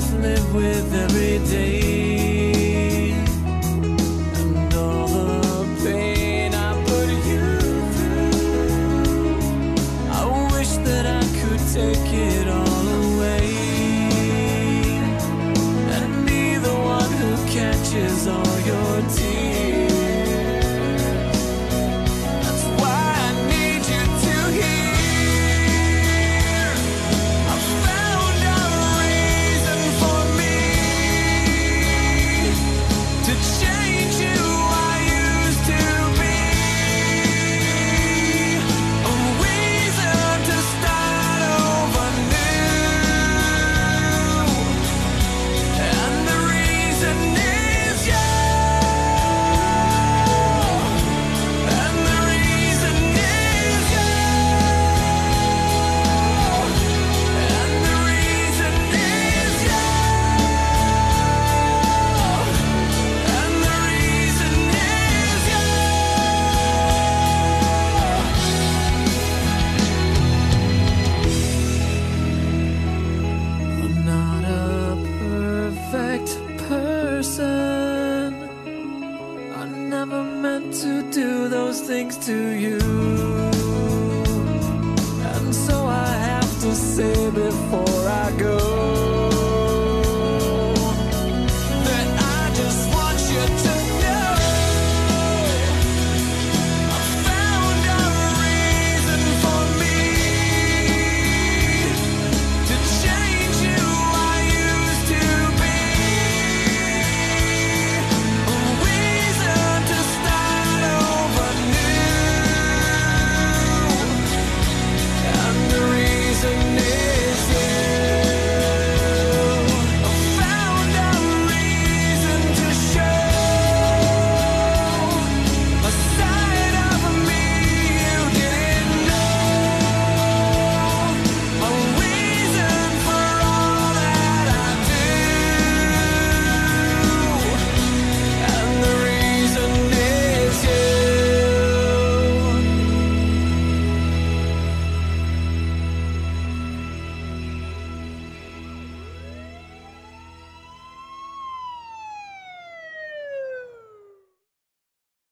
must live with every day. to do those things to you.